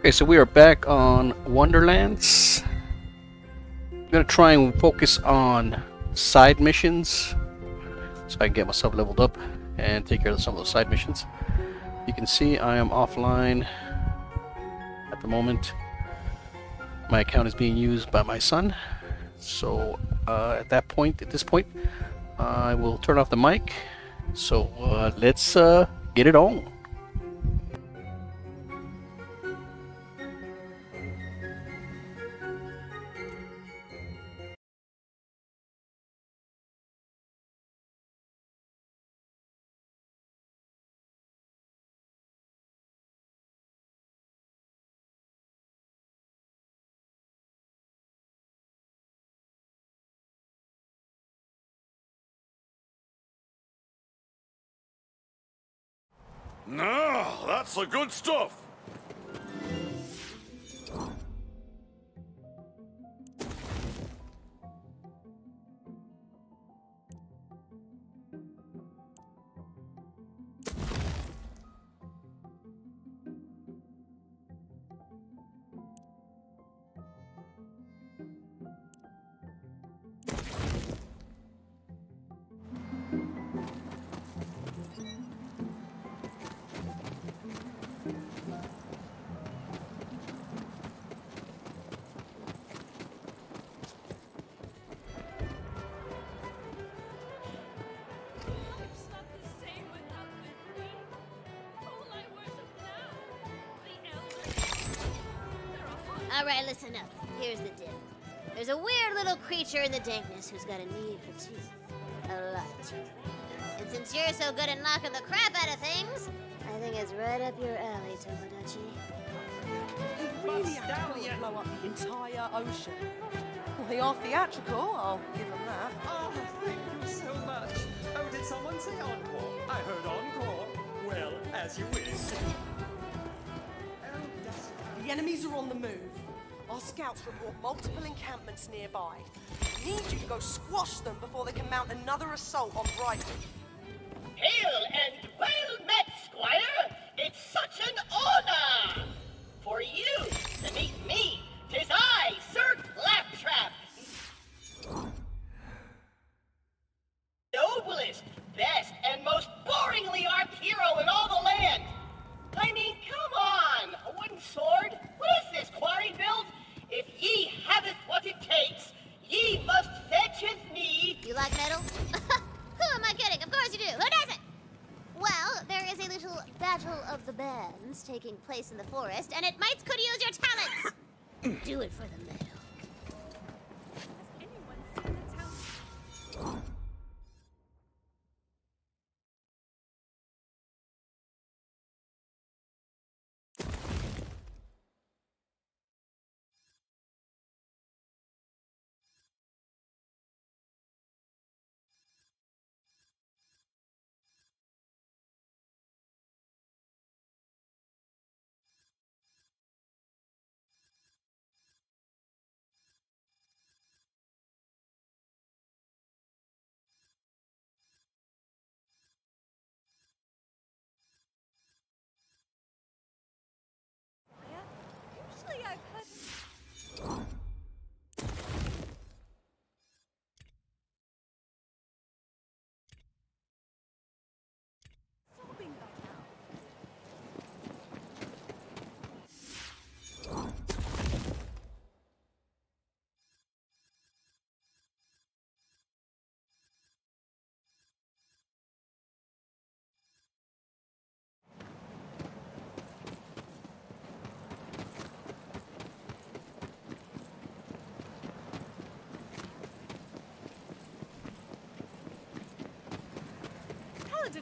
Okay, so we are back on Wonderlands. I'm gonna try and focus on side missions so I can get myself leveled up and take care of some of those side missions. You can see I am offline at the moment. My account is being used by my son. So uh, at that point, at this point, I will turn off the mic. So uh, let's uh, get it on. No, that's the good stuff. Here's the deal. There's a weird little creature in the dankness who's got a need for teeth. A lot of teeth. And since you're so good at knocking the crap out of things, I think it's right up your alley, Tomodachi. really actually blow up the entire ocean. Well, they are theatrical, I'll give them that. Oh, thank you so much. Oh, did someone say encore? I heard encore. Well, as you wish. Oh, The enemies are on the move. Our scouts report multiple encampments nearby. We need you to go squash them before they can mount another assault on Brighthoof. Hail and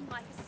Paladin Mike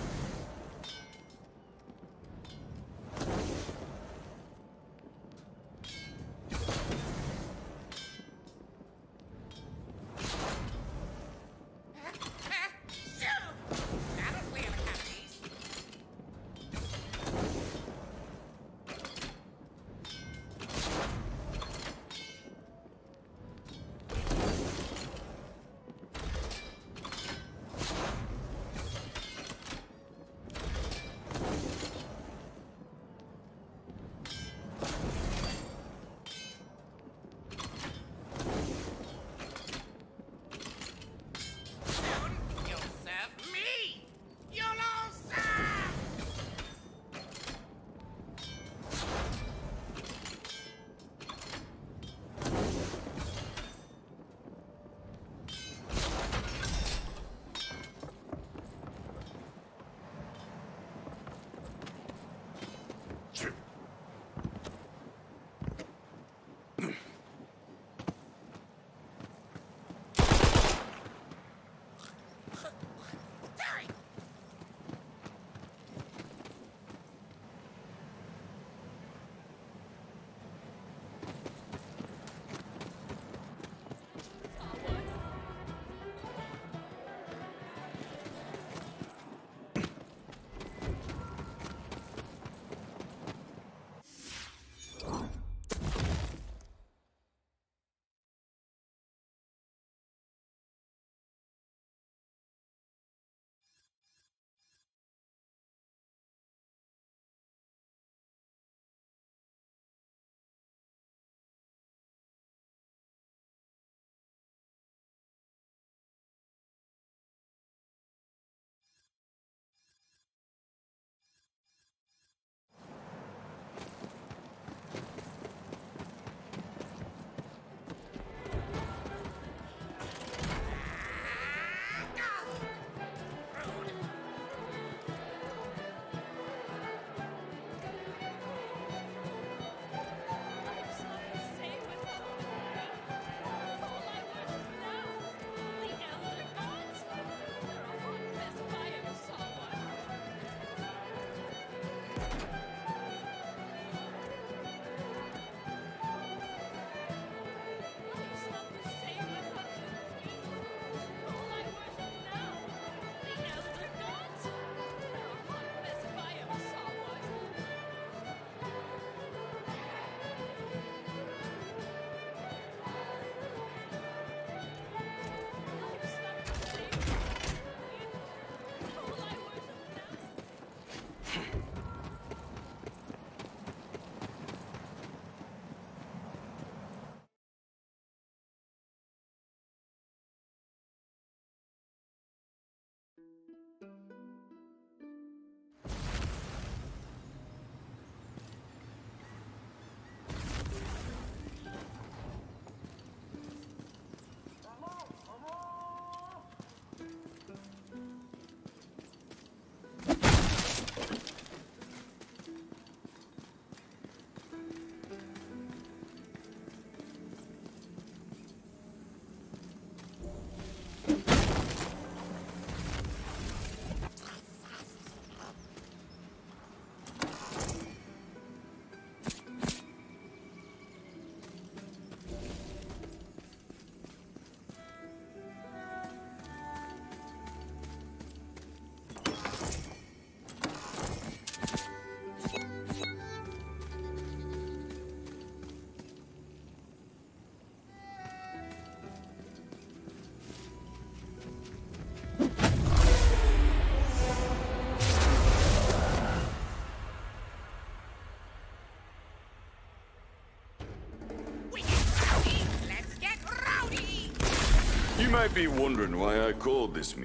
might be wondering why I called this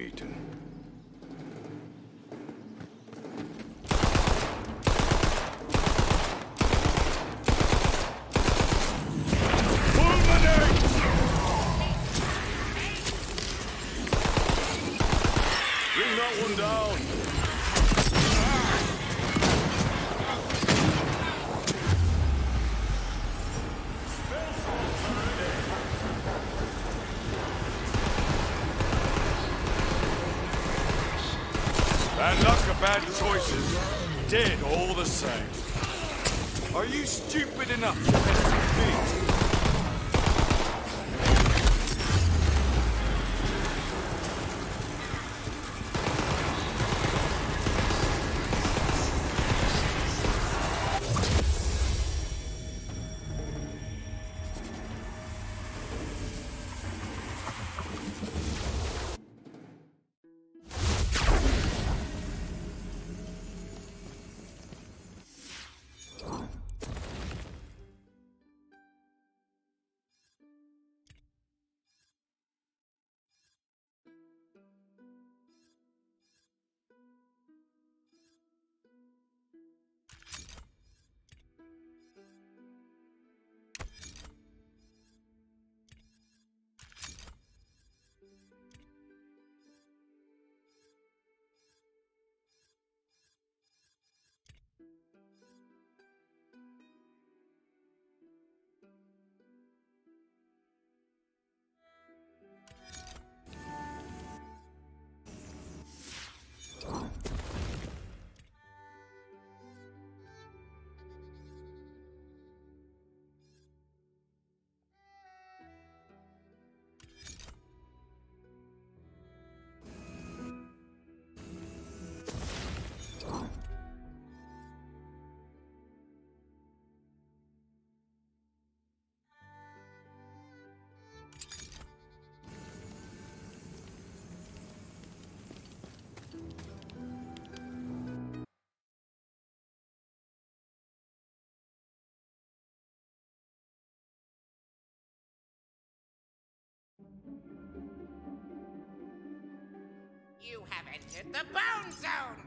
You have entered the Bone Zone!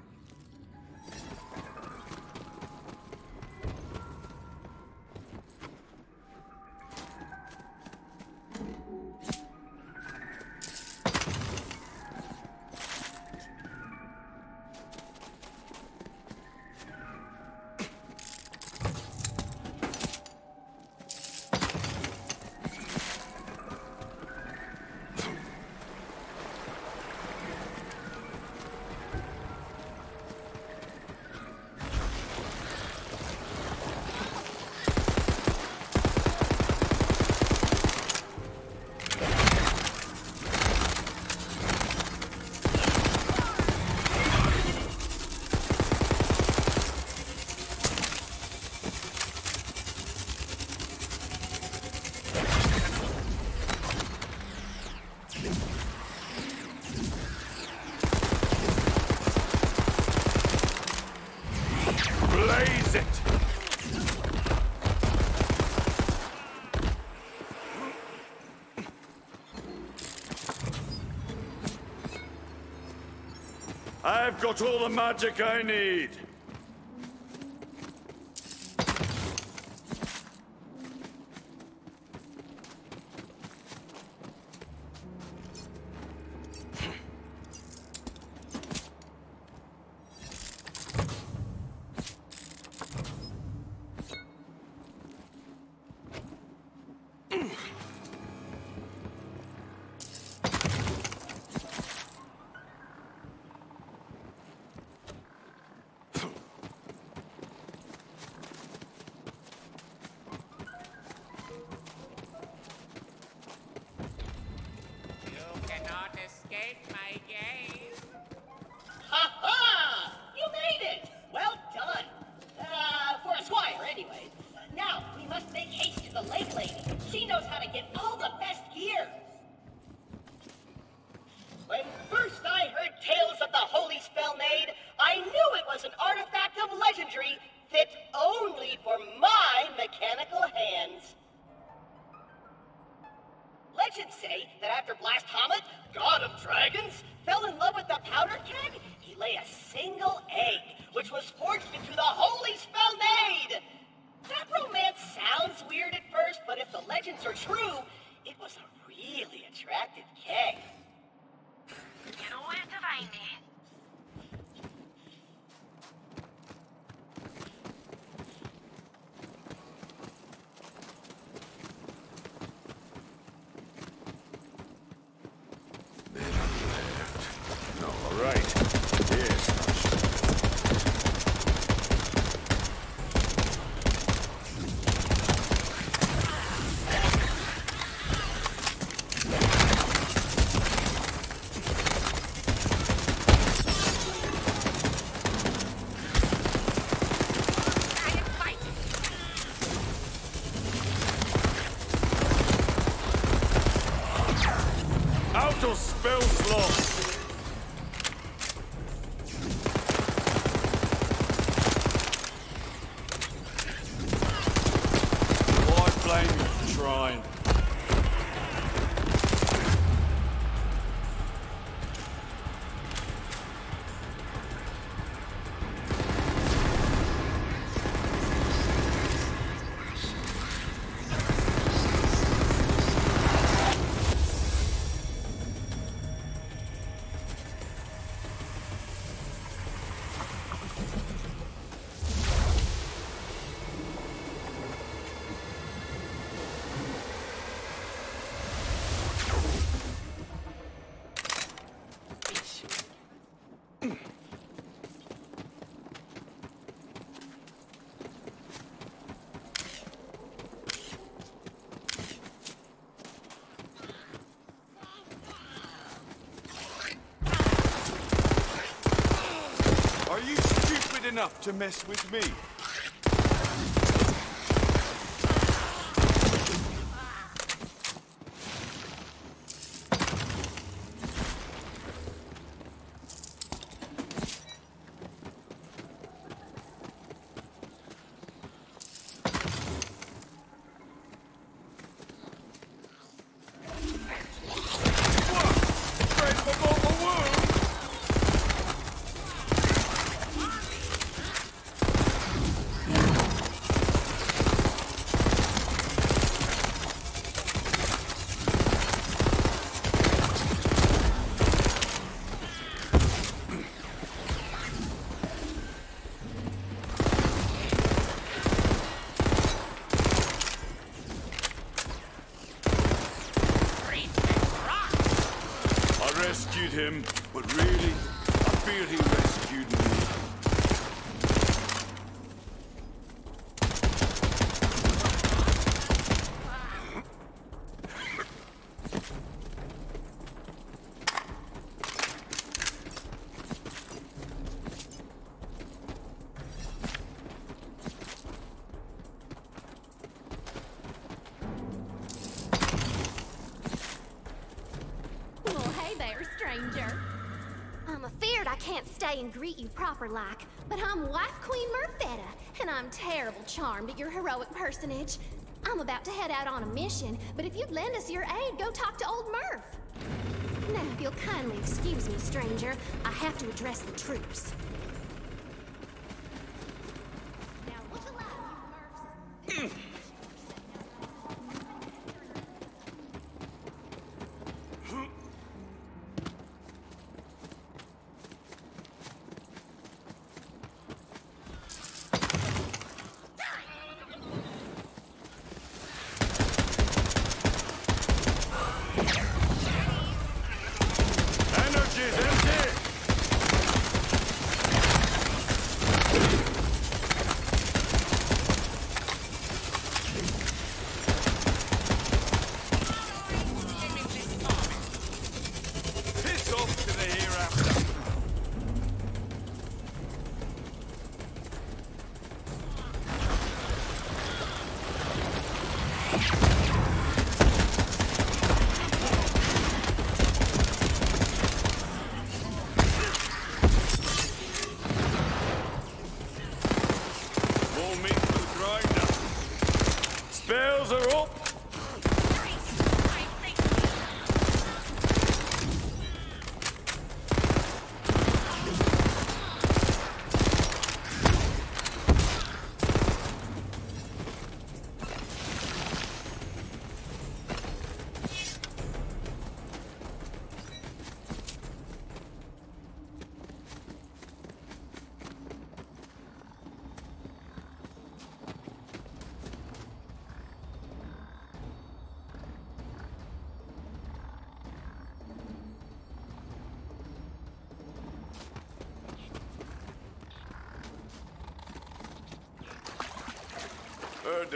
Blaze it! I've got all the magic I need. To mess with me? Greet you proper like, but I'm Wife Queen Murfetta, and I'm terrible charmed at your heroic personage. I'm about to head out on a mission, but if you'd lend us your aid, go talk to old Murph. Now, if you'll kindly excuse me, stranger, I have to address the troops.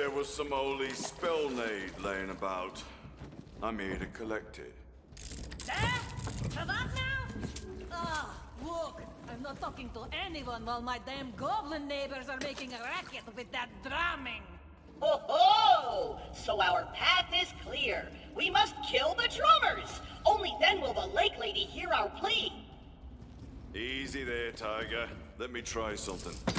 There was some holy spellnade laying about. I'm here to collect it. There? For what now? Ah, look, I'm not talking to anyone while my damn goblin neighbors are making a racket with that drumming. Ho ho! So our path is clear. We must kill the drummers. Only then will the lake lady hear our plea. Easy there, Tiger. Let me try something.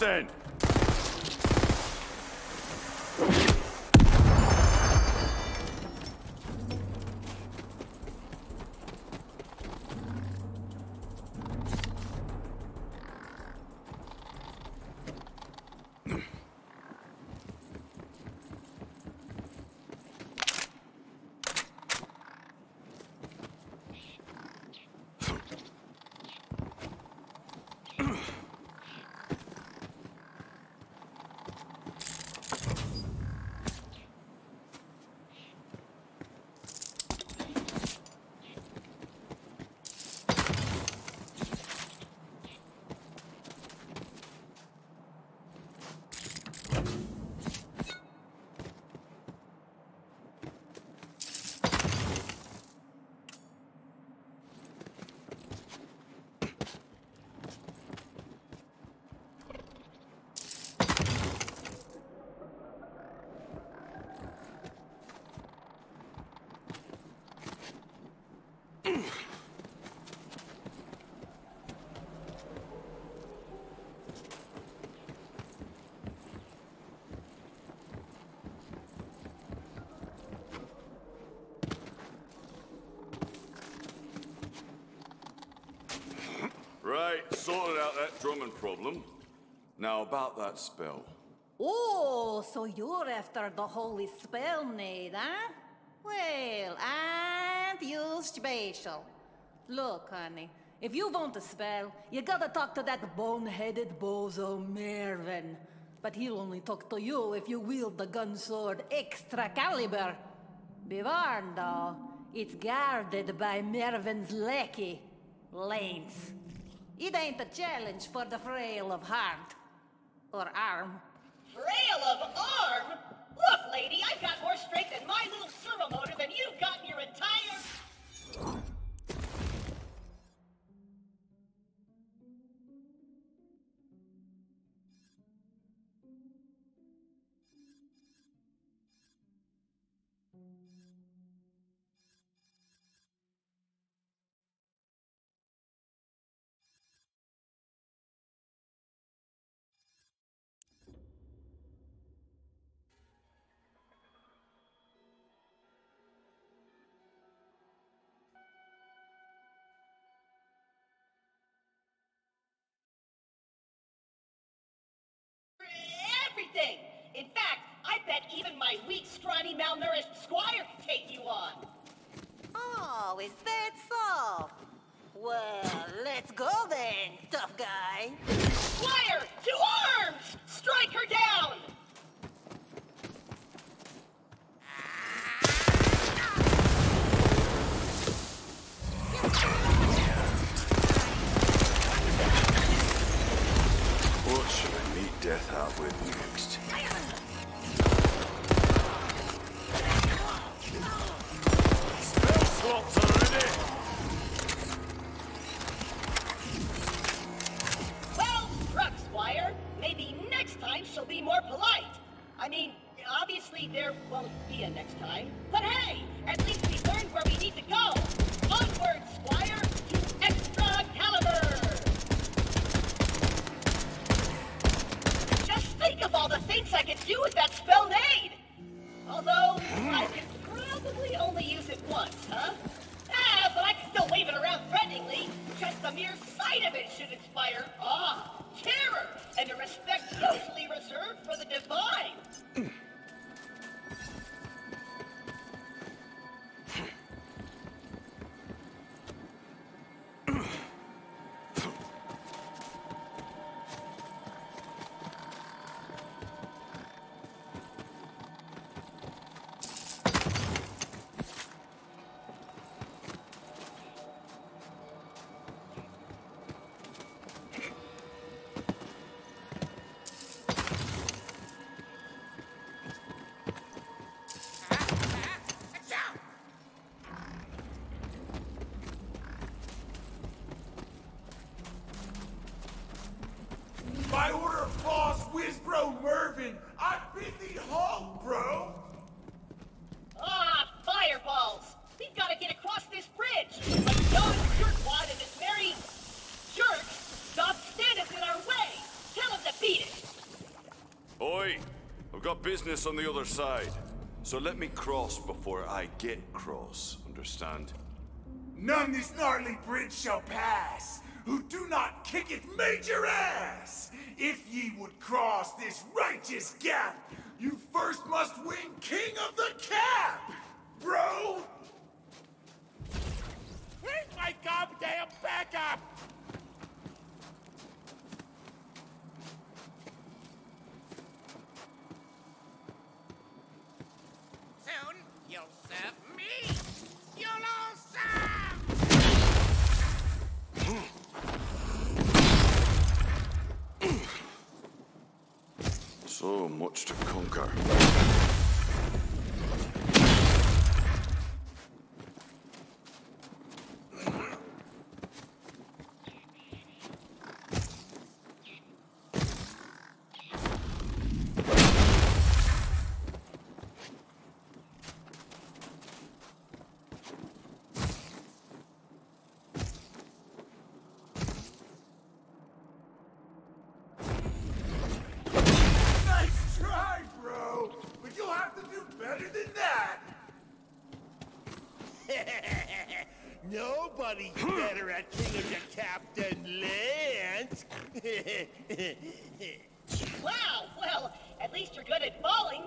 Blasting. Right, sorted out that drumming problem. Now about that spell. Oh, so you're after the holy spellnade, huh? Well, and you special. Look, honey, if you want a spell, you gotta talk to that bone-headed bozo Mervin. But he'll only talk to you if you wield the gun sword extra caliber. Be warned, though, it's guarded by Mervin's lackey, Lance. It ain't a challenge for the frail of heart or arm. Frail of arm? Look, lady, I've got more strength in my little servo motor than you've got in your entire. Malnourished squire can take you on. Oh, is that so? Well, let's go then, tough guy. boy. I've got business on the other side. So let me cross before I get cross, understand? None this gnarly bridge shall pass, who do not kick it major ass! If ye would cross this righteous gap, you first must win King of the Cap! Bro! My goddamn backup? Nobody's better at King of the Captain Lance. wow, well, at least you're good at falling.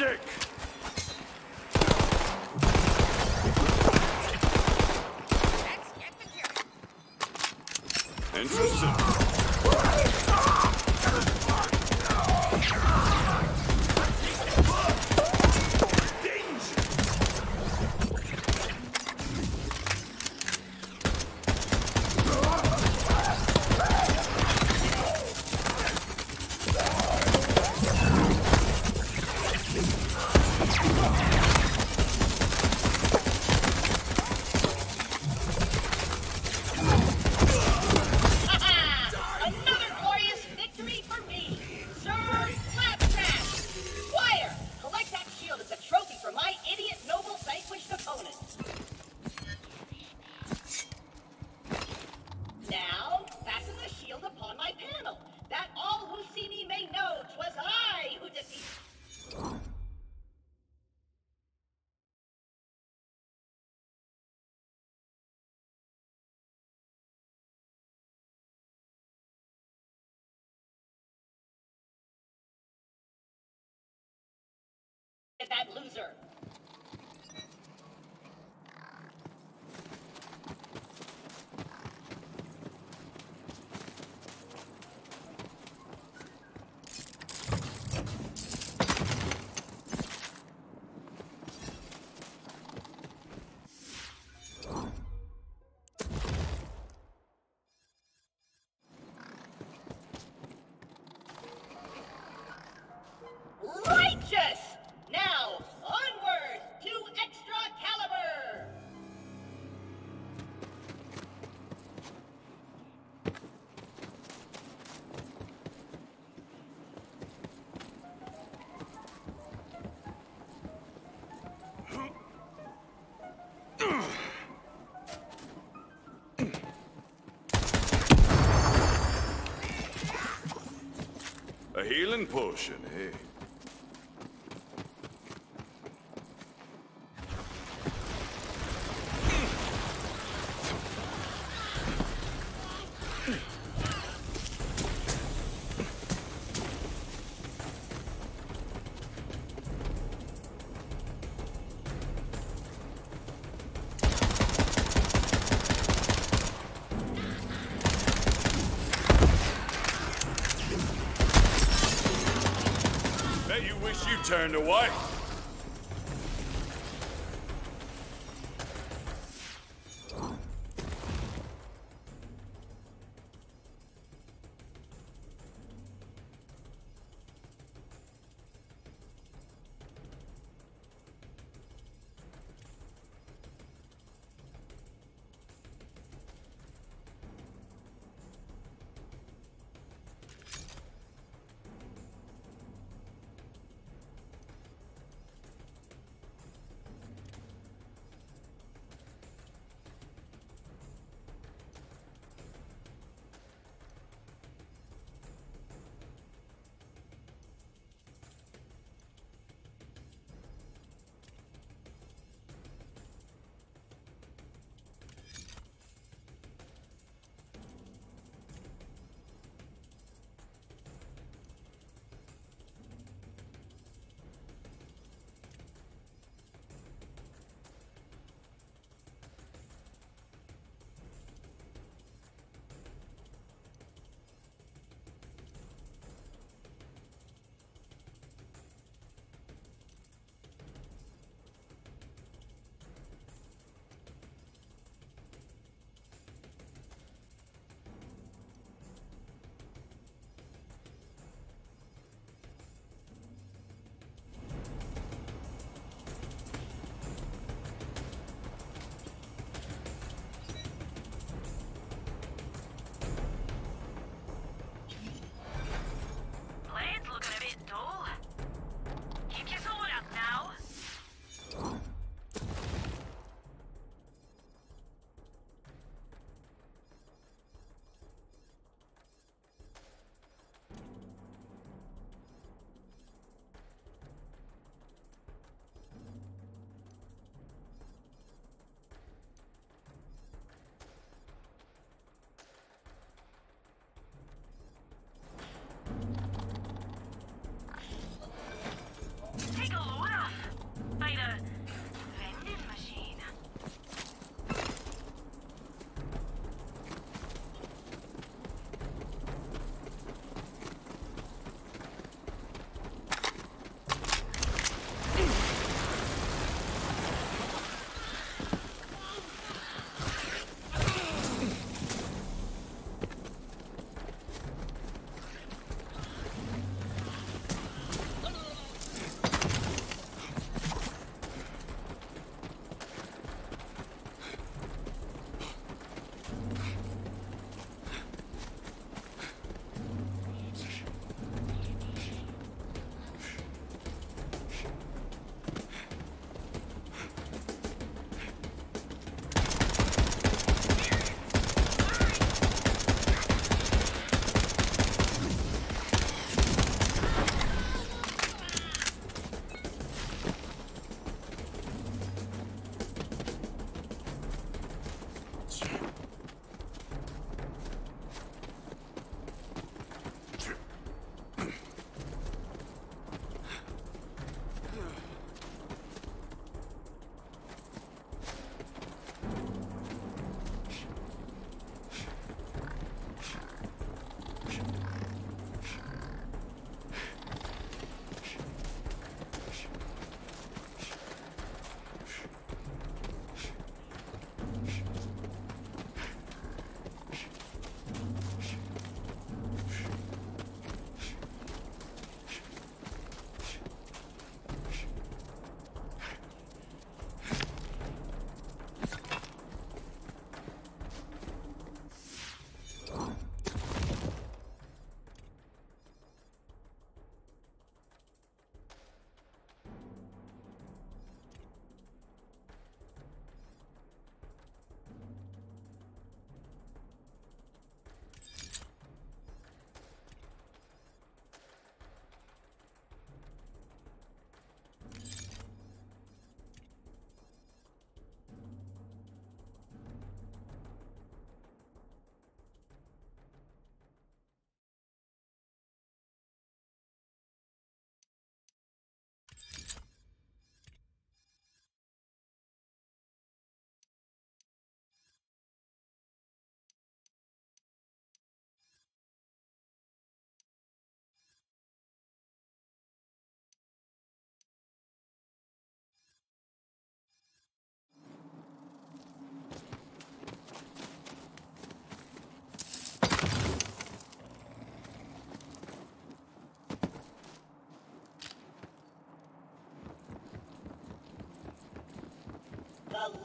More that loser. Healing potion, eh? You wish you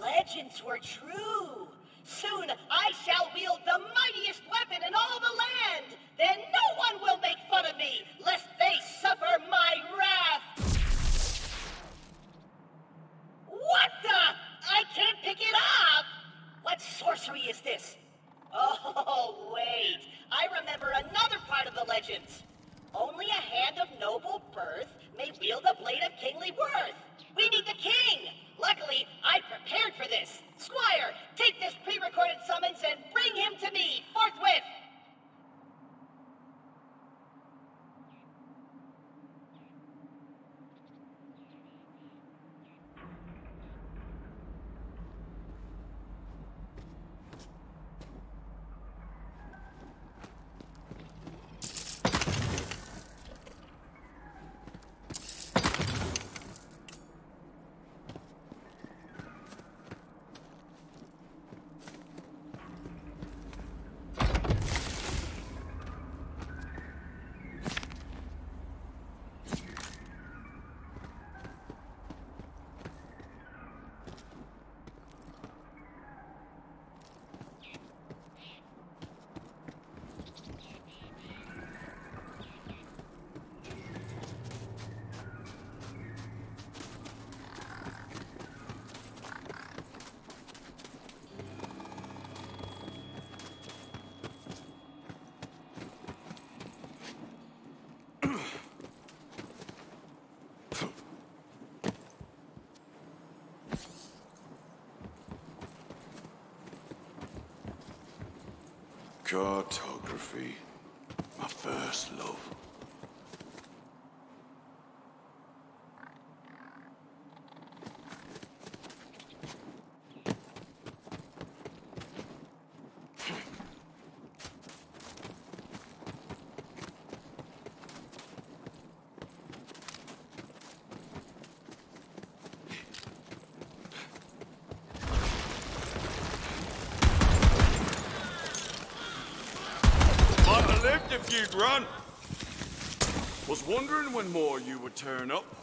Legends were true. Soon I shall wield the mightiest weapon in all the land. Then no one will make fun of me, lest they suffer my wrath. What the? I can't pick it up! What sorcery is this? Oh, wait. I remember another part of the legends. Only a hand of noble birth may wield a blade of kingly worth. We need the king! Luckily, I prepared for this. Squire, take this pre-recorded summons and bring him to me forthwith! Cartography. My first love. Might have lived if you'd run. Was wondering when more you would turn up.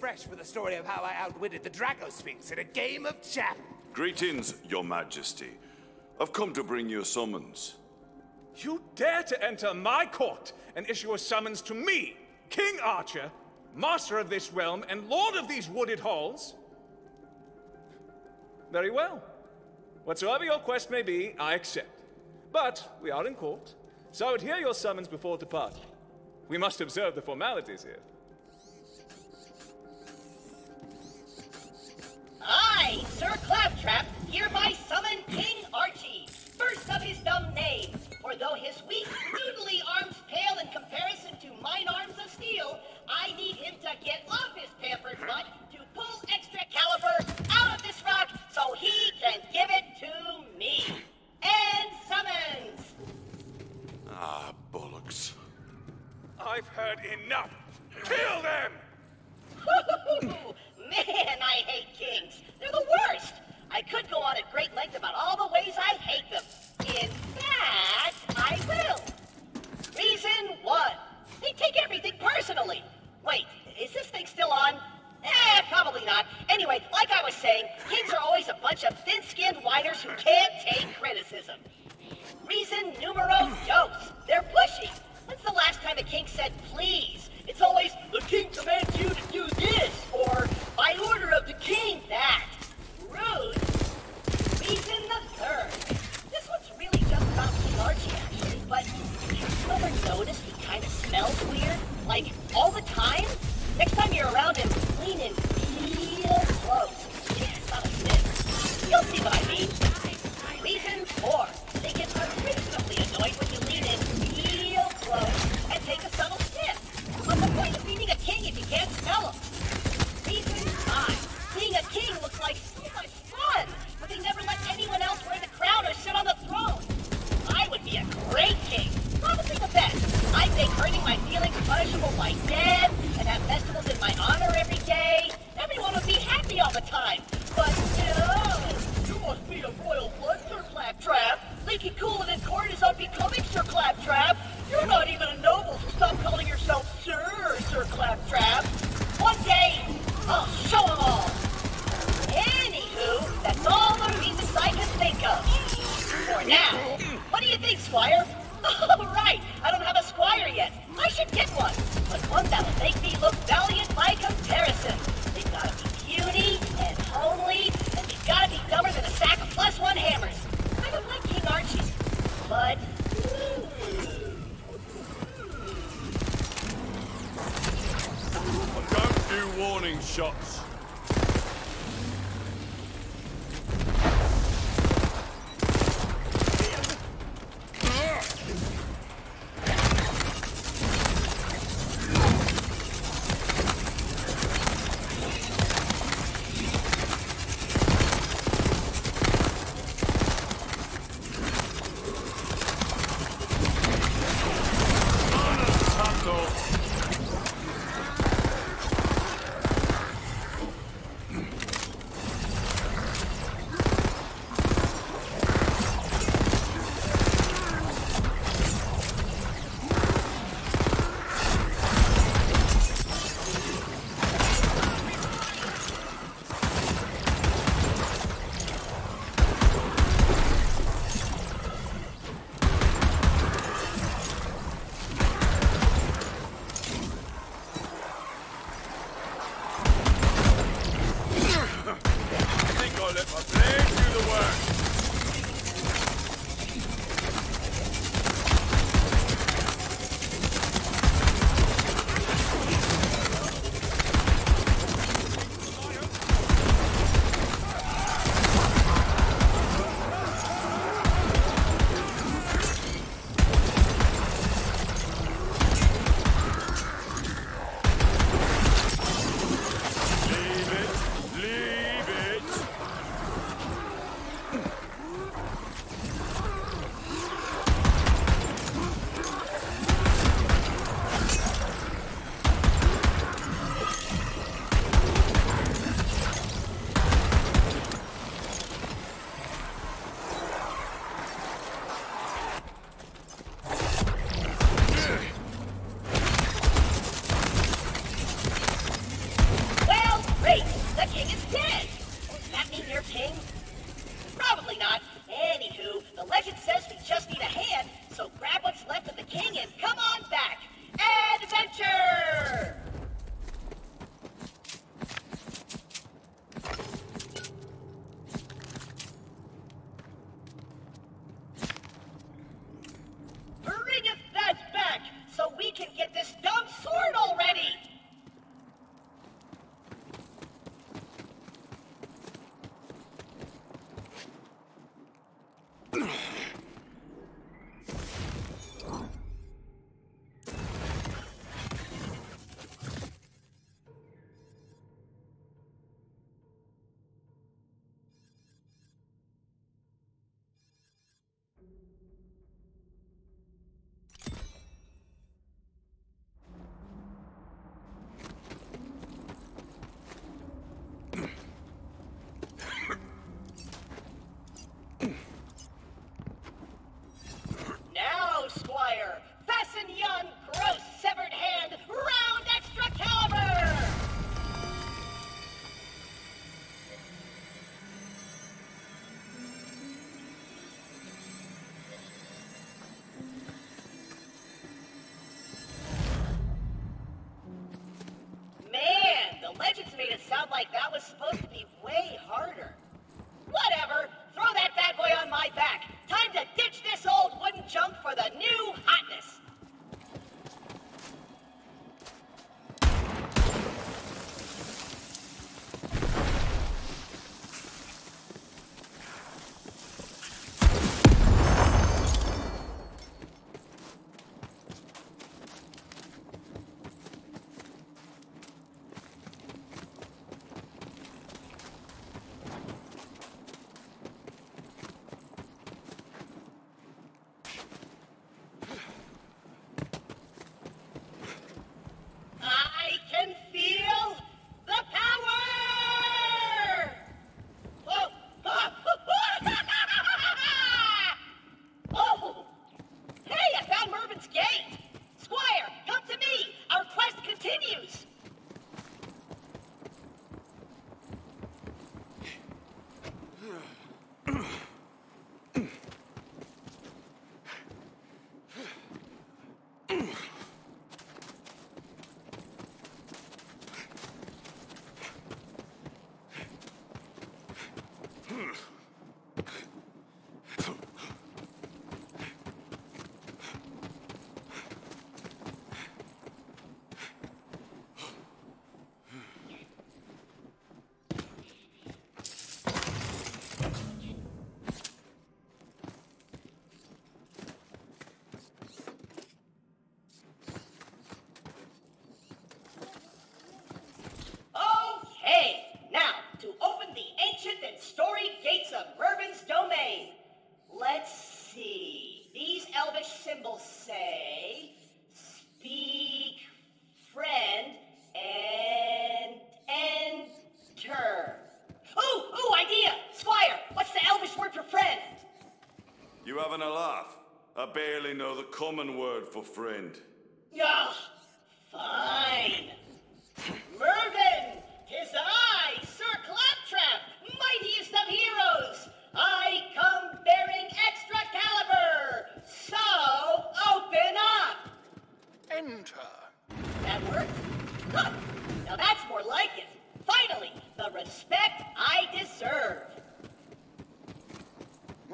Fresh for the story of how I outwitted the Draco Sphinx in a game of chap. Greetings, Your Majesty. I've come to bring you a summons. You dare to enter my court and issue a summons to me, King Archer, master of this realm and lord of these wooded halls? Very well. Whatsoever your quest may be, I accept. But we are in court, so I would hear your summons before departing. We must observe the formalities here. I, Sir Claptrap, hereby summon King Archie, first of his dumb name. For though his weak, noodly arms pale in comparison to mine arms of steel, I need him to get off his pampered butt to pull extra caliber out of this rock so he can give it to me. And summons! Ah, bullocks. I've heard enough. Kill them! could go on at great length about all the ways I hate them. In fact, I will. Reason one, they take everything personally. Wait, is this thing still on? Eh, probably not. Anyway, like I was saying, kids are always a bunch of thin-skinned whiners who can't take criticism. Reason numero dos, they're pushy. When's the last time a king said please? It's always, the king commands you to do this, or by order of the king, that. Next time you're around him, like that was I barely know the common word for friend. Yeah, fine. Mervin, tis I, Sir Claptrap, mightiest of heroes. I come bearing extra caliber. So open up. Enter. That worked? Huh. Now that's more like it. Finally, the respect I deserve.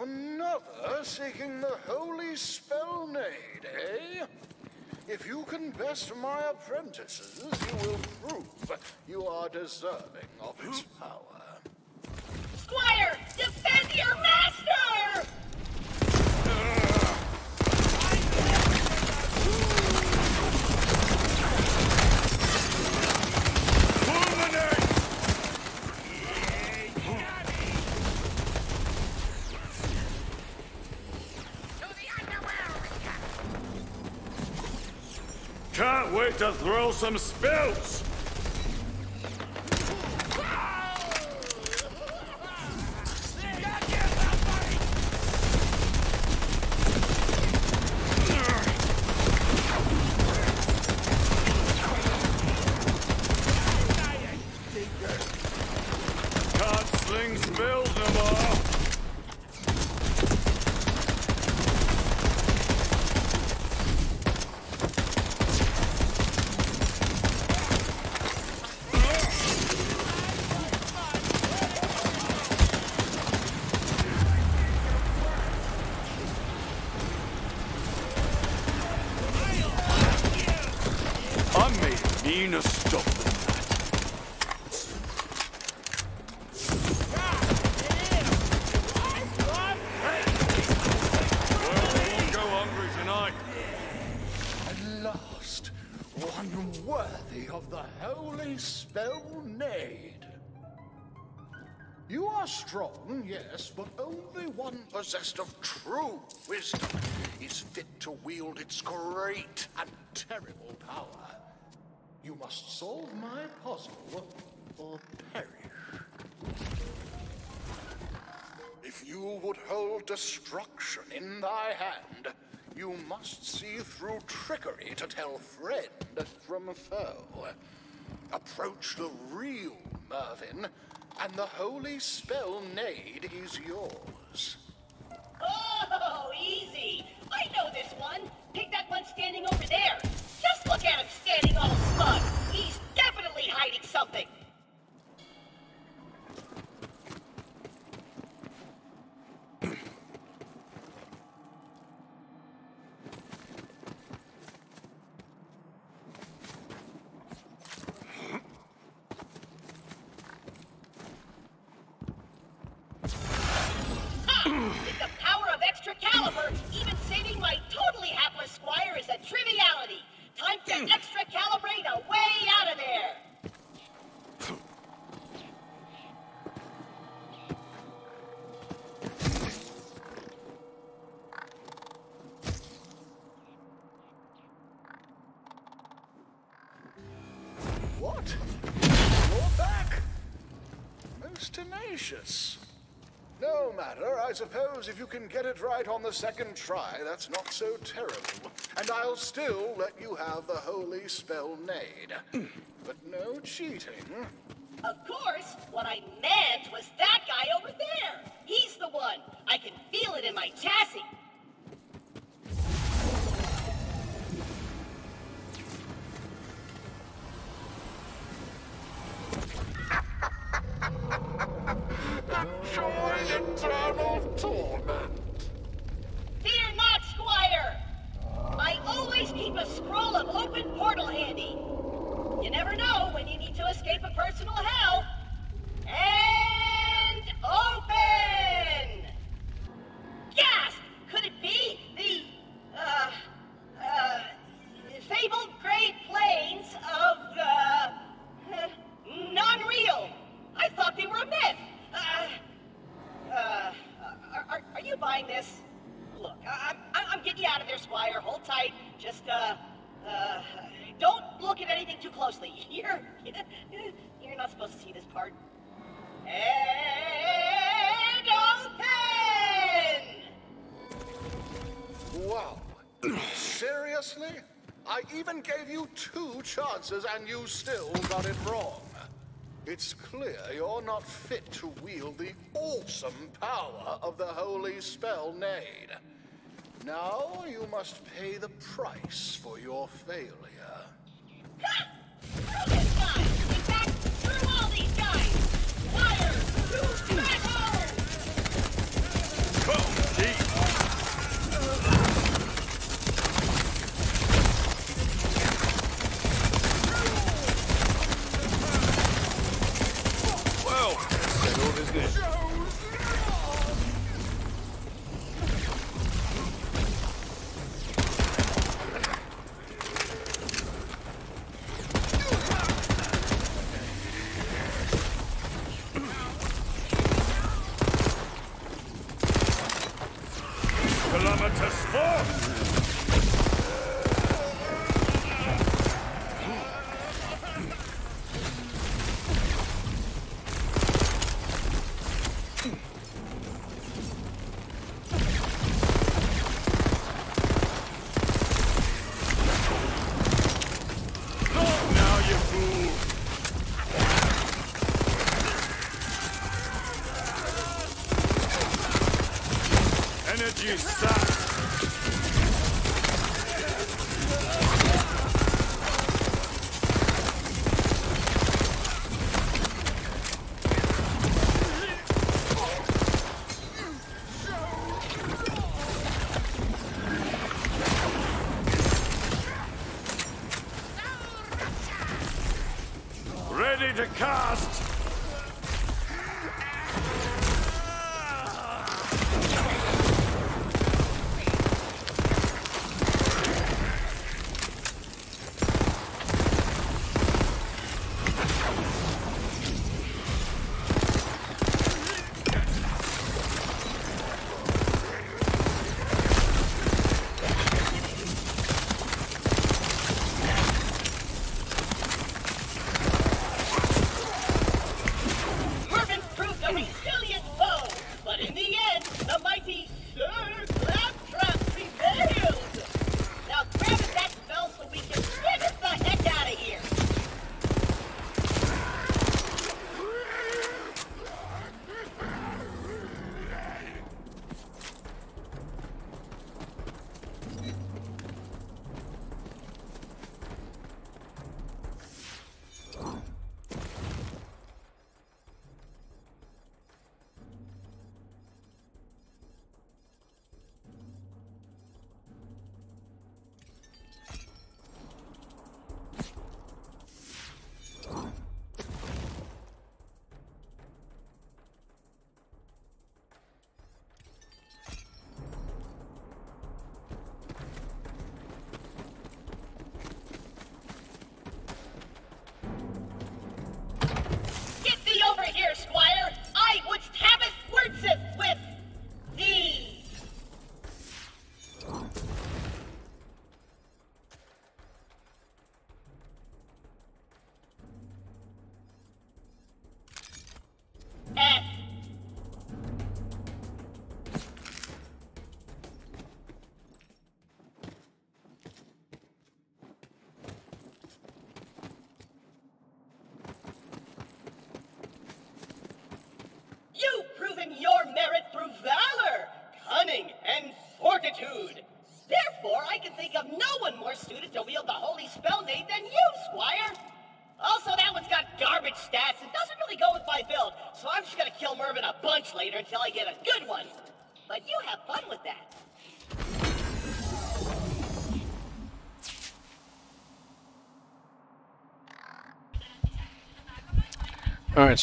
Another seeking the holy spellnade, eh? If you can best my apprentices, you will prove you are deserving of its power. Squire, defend your master! Can't wait to throw some spells! You are strong, yes, but only one possessed of true wisdom is fit to wield its great and terrible power. You must solve my puzzle or perish. If you would hold destruction in thy hand, you must see through trickery to tell friend from foe. Approach the real Mervyn, and the holy spell nade is yours. Oh, easy. I know this one. Pick that one standing over there. Just look at him standing all smug. He's definitely hiding something. Suppose if you can get it right on the second try, that's not so terrible. And I'll still let you have the holy spellnade. but no cheating. Of course, what I meant chances and you still got it wrong. It's clear you're not fit to wield the awesome power of the holy spellnade. Now you must pay the price for your failure. Kilometers forth!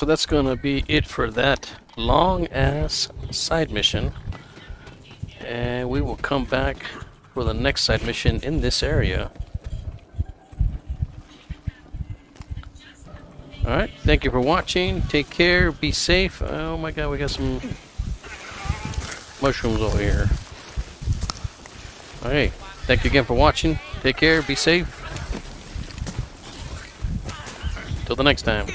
So that's gonna be it for that long ass side mission. And we will come back for the next side mission in this area. Alright, thank you for watching. Take care, be safe. Oh my god, we got some mushrooms over here. Alright, thank you again for watching. Take care, be safe. Till the next time.